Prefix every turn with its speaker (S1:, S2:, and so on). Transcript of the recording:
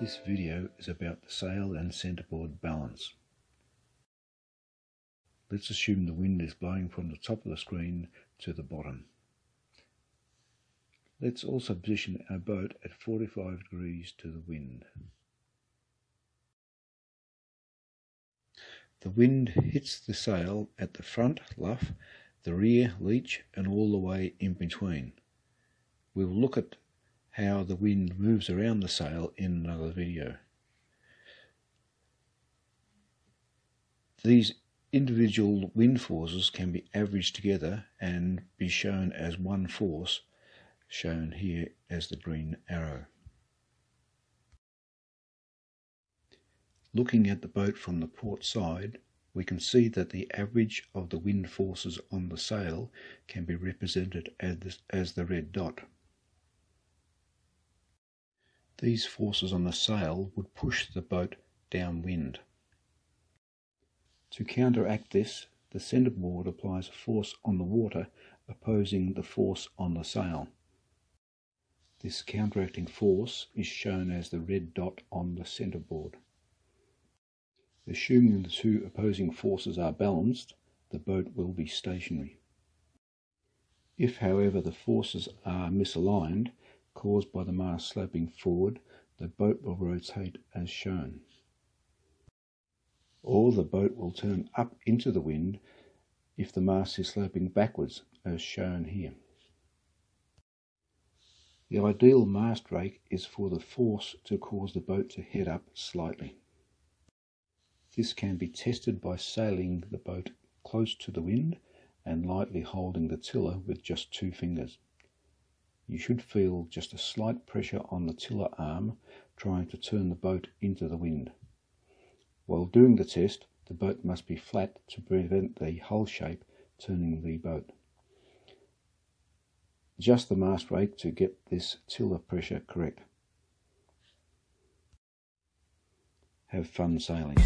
S1: This video is about the sail and centreboard balance. Let's assume the wind is blowing from the top of the screen to the bottom. Let's also position our boat at 45 degrees to the wind. The wind hits the sail at the front luff, the rear leech and all the way in between. We will look at how the wind moves around the sail in another video. These individual wind forces can be averaged together and be shown as one force, shown here as the green arrow. Looking at the boat from the port side, we can see that the average of the wind forces on the sail can be represented as, as the red dot. These forces on the sail would push the boat downwind. To counteract this, the centreboard applies a force on the water opposing the force on the sail. This counteracting force is shown as the red dot on the centreboard. Assuming the two opposing forces are balanced, the boat will be stationary. If, however, the forces are misaligned, caused by the mast sloping forward, the boat will rotate as shown. Or the boat will turn up into the wind if the mast is sloping backwards as shown here. The ideal mast rake is for the force to cause the boat to head up slightly. This can be tested by sailing the boat close to the wind and lightly holding the tiller with just two fingers you should feel just a slight pressure on the tiller arm trying to turn the boat into the wind. While doing the test, the boat must be flat to prevent the hull shape turning the boat. Adjust the mast rake to get this tiller pressure correct. Have fun sailing.